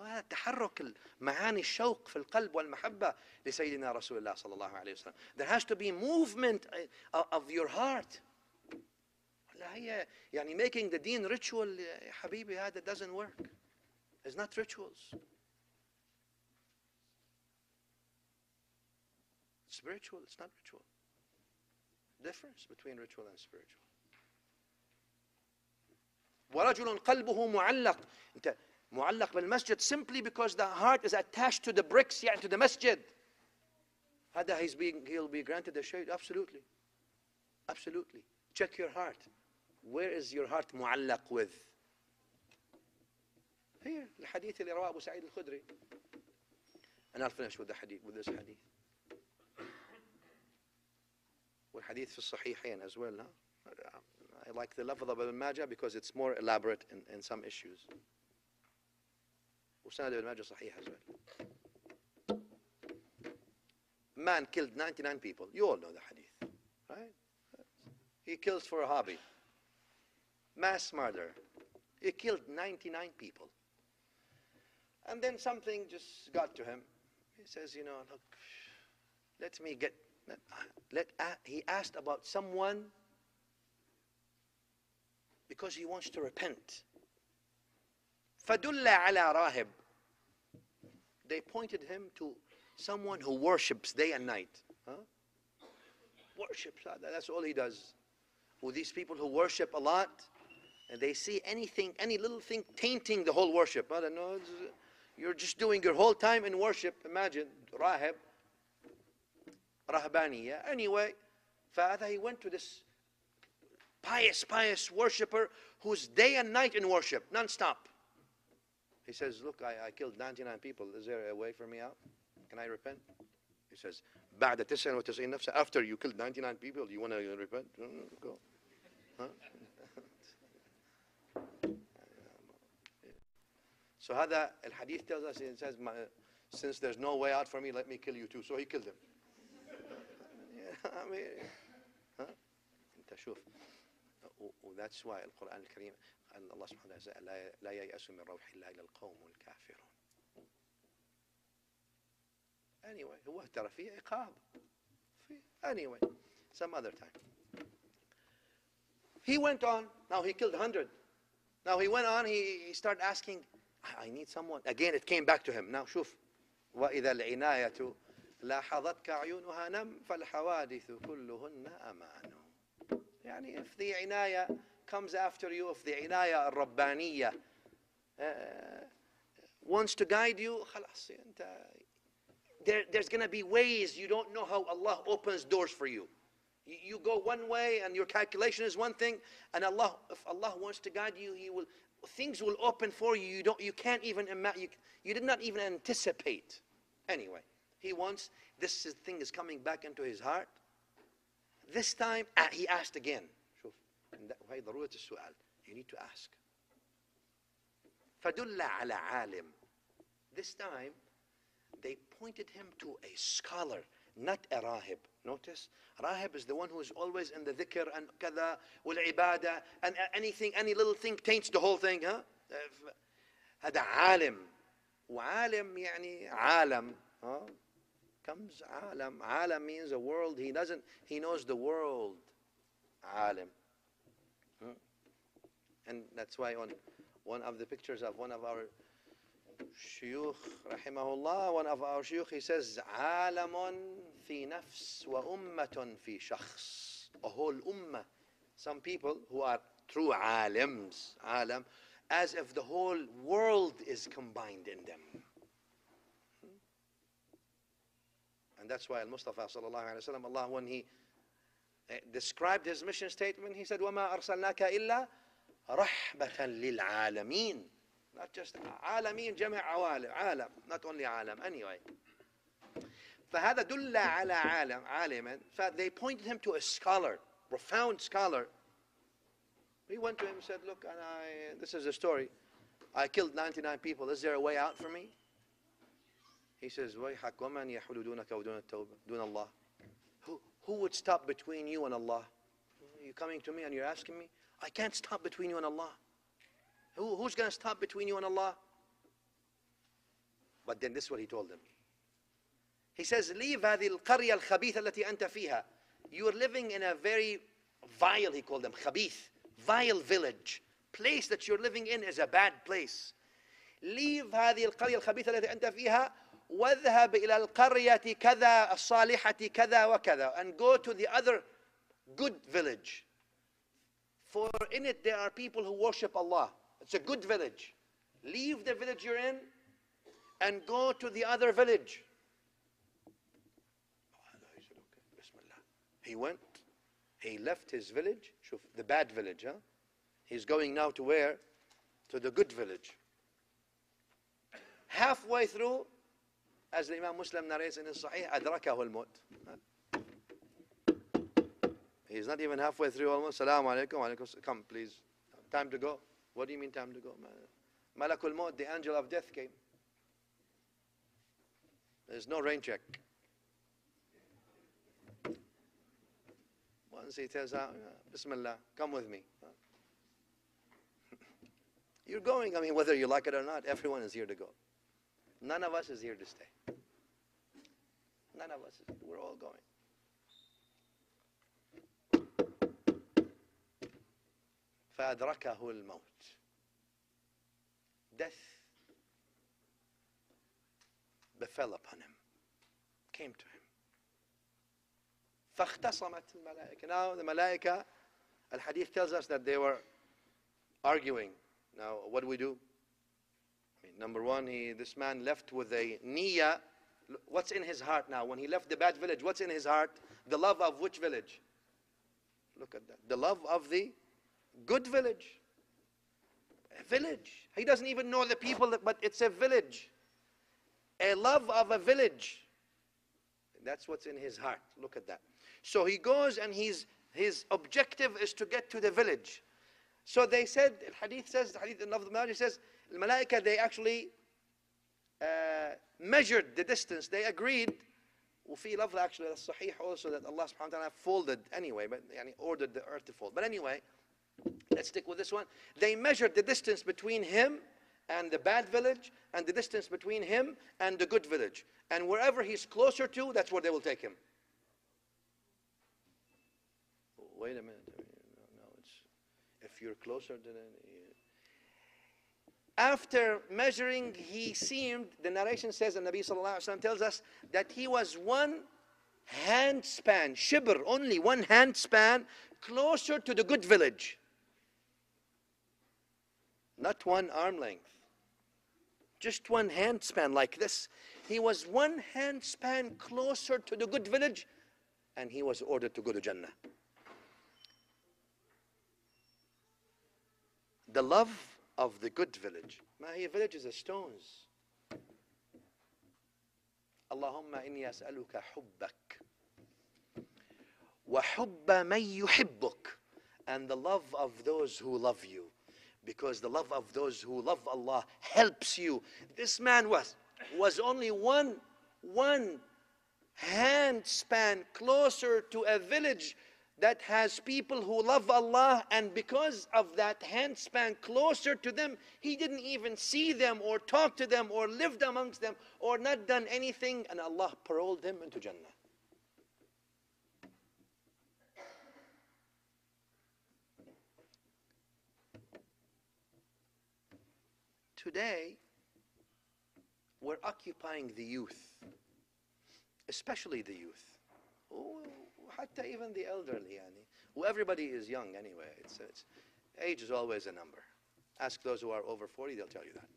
هذا تحرك معاني الشوق في القلب والمحبة لسيدنا رسول الله صلى الله عليه وسلم there has to be movement of your heart لا هي يعني making the deen ritual يا حبيبي هذا doesn't work it's not rituals spiritual it's not ritual difference between ritual and spiritual ورجل قلبه معلق انت معلق بالمسجد simply because the heart is attached to the bricks يعني to the masjid هذا he's being he'll be granted the shade absolutely absolutely check your heart where is your heart معلق with here الحديث اللي رواه أبو سعيد الخدري and I'll finish with the hadith with this hadith والحديث في الصحيحين as well huh? I like the lafظ of Ibn Majah because it's more elaborate in, in some issues وسند ابن ماجه صحيح as well man killed 99 people you all know the hadith right he kills for a hobby mass murder he killed 99 people and then something just got to him he says you know look let me get let, let uh, he asked about someone because he wants to repent فدل على راهب they pointed him to someone who worships day and night huh? worships that's all he does. With these people who worship a lot and they see anything any little thing tainting the whole worship. I don't know you're just doing your whole time in worship. Imagine rahib rahbaniya anyway father he went to this pious pious worshipper who's day and night in worship non-stop he says, Look, I, I killed 99 people. Is there a way for me out? Can I repent? He says, بعد 99 نفس after you killed 99 people, you want to repent? Go. Huh? so هذا الحديث tells us, it says, since there's no way out for me, let me kill you too. So he killed him. I mean, huh? انت شوف وذاتس واي القرآن الكريم أن الله سبحانه وتعالى لا ييأس من روح الله إلا القوم الكافرون. Anyway, هو ترى في عقاب. في anyway, some other time. He went on. Now he killed 100 now he went on. He, he started asking I need someone. Again it came back to him. Now شوف. وإذا العناية لاحظتك عيونها نم فالحوادث كلهن أمان. يعني في عناية comes after you, if the عناية الربانية uh, wants to guide you, خلاص انت there, there's going to be ways you don't know how Allah opens doors for you. you. You go one way and your calculation is one thing, and Allah, if Allah wants to guide you, He will things will open for you. You don't, you can't even imagine. You, you did not even anticipate. Anyway, He wants this thing is coming back into His heart. This time he asked again. شوف وهي ضرورة السؤال. You need to ask. فدل على عالم. This time they pointed him to a scholar, not a rahib. Notice, rahib is the one who is always in the dhikr and كذا والعبادة and anything, any little thing taints the whole thing. Huh? هذا عالم. وعالم يعني عالم. Huh? comes alam. Alam means a world. He doesn't, he knows the world. Alim. Hmm? And that's why on one of the pictures of one of our shuyukh, rahimahullah, one of our shuyukh, he says, عالم في نفس وأمة في شخص. A whole ummah. Some people who are true alims, alam, as if the whole world is combined in them. And that's why Al-Mustafa sallallahu alayhi wa sallam, Allah, when he described his mission statement, he said, وَمَا أَرْسَلْنَاكَ إِلَّا رَحْمَةً لِلْعَالَمِينَ Not just عالمين, جمع عوالم, عالم, not only عالم, anyway. فهذا دل على عالم, عالما, they pointed him to a scholar, profound scholar. He went to him and said, look, and I, this is a story. I killed 99 people. Is there a way out for me? He says, وَيْحَكْ وَمَنْ يَحُلُ دُونَكَ وَدُونَ التَّوْبَةِ دُونَ اللَّهِ who, who would stop between you and Allah? You're coming to me and you're asking me? I can't stop between you and Allah. Who, who's going to stop between you and Allah? But then this is what he told them. He says, Leave هذه القرية الخبيثة التي أنت فيها. You are living in a very vile, he called them, خبيث, vile village. Place that you're living in is a bad place. Leave هذه القرية الخبيثة التي أنت فيها واذهب إلى القرية كذا الصالحة كذا وكذا and go to the other good village. For in it there are people who worship Allah. It's a good village. Leave the village you're in and go to the other village. He said, okay, Bismillah. He went, he left his village, shuf, the bad village, huh? He's going now to where? To the good village. Halfway through, as the Imam Muslim narrates in his Sahih, أدركه الموت. He's not even halfway through almost. Salaam alaikum. Come, please. Time to go. What do you mean time to go? Malakul Maut, the angel of death came. There's no rain check. Once he tells out, uh, Bismillah, come with me. You're going, I mean, whether you like it or not, everyone is here to go. None of us is here to stay. None of us, is, we're all going. فأدركه الموت death befell upon him came to him فاختصمت الملائكة now the malaika al-hadith tells us that they were arguing now what do we do I mean, number one he this man left with a niyyah what's in his heart now when he left the bad village what's in his heart the love of which village look at that the love of the Good village. A village. He doesn't even know the people, but it's a village. A love of a village. That's what's in his heart. Look at that. So he goes and he's, his objective is to get to the village. So they said, the hadith says, the hadith of the Majid says, the malaika, they actually uh, measured the distance. They agreed. وفي لفظ actually الصحيح also that Allah subhanahu wa ta'ala folded anyway, but يعني ordered the earth to fold. But anyway, Let's stick with this one. They measured the distance between him and the bad village and the distance between him and the good village. And wherever he's closer to, that's where they will take him. Wait a minute. No, it's, if you're closer than. After measuring, he seemed, the narration says, and Nabi Sallallahu Alaihi Wasallam tells us that he was one hand span, shibr, only one hand span, closer to the good village not one arm length, just one hand span like this. He was one hand span closer to the good village, and he was ordered to go to Jannah. The love of the good village. My village is stones. اللهم إني أسألك حبك وحب من يحبك and the love of those who love you because the love of those who love Allah helps you. This man was, was only one, one hand span closer to a village that has people who love Allah, and because of that hand span closer to them, he didn't even see them or talk to them or lived amongst them or not done anything, and Allah paroled him into Jannah. Today, we're occupying the youth, especially the youth. Oh, even the elderly. Well, everybody is young anyway. It's, it's, age is always a number. Ask those who are over 40, they'll tell you that.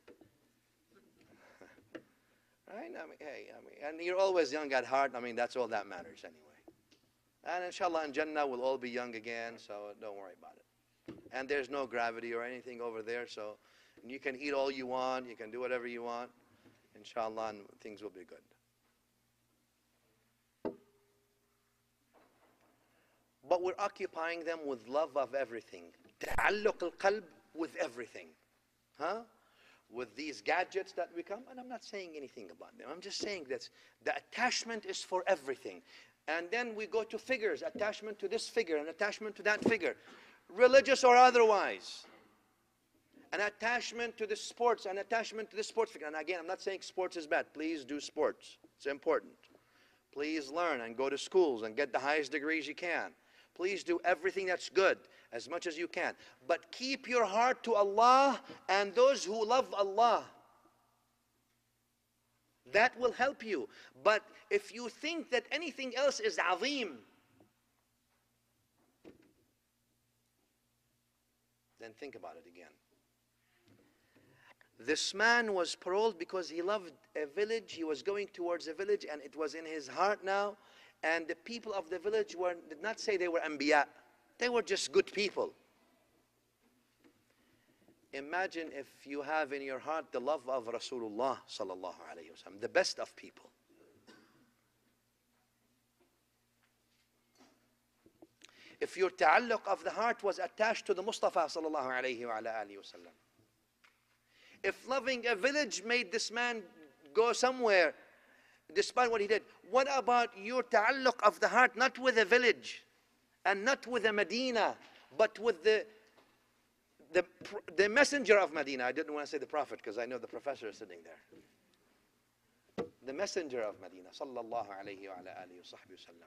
right? I mean, hey, I mean, and you're always young at heart. I mean, that's all that matters anyway. And inshallah, in Jannah, we'll all be young again, so don't worry about it. And there's no gravity or anything over there, so you can eat all you want, you can do whatever you want, inshallah, and things will be good. But we're occupying them with love of everything. تعلق القلب with everything. Huh? With these gadgets that we come, and I'm not saying anything about them. I'm just saying that the attachment is for everything. And then we go to figures, attachment to this figure and attachment to that figure, religious or otherwise an attachment to the sports, an attachment to the sports. And again, I'm not saying sports is bad. Please do sports. It's important. Please learn and go to schools and get the highest degrees you can. Please do everything that's good as much as you can. But keep your heart to Allah and those who love Allah. That will help you. But if you think that anything else is azim, then think about it again. This man was paroled because he loved a village. He was going towards a village and it was in his heart now. And the people of the village were, did not say they were anbiya. They were just good people. Imagine if you have in your heart the love of Rasulullah sallallahu alayhi wasallam, the best of people. If your ta'alluq of the heart was attached to the Mustafa sallallahu alayhi wa. If loving a village made this man go somewhere despite what he did, what about your ta'alluq of the heart not with a village and not with a Medina but with the the, the messenger of Medina, I didn't want to say the prophet because I know the professor is sitting there. The messenger of Medina, sallallahu alayhi wa alayhi wa.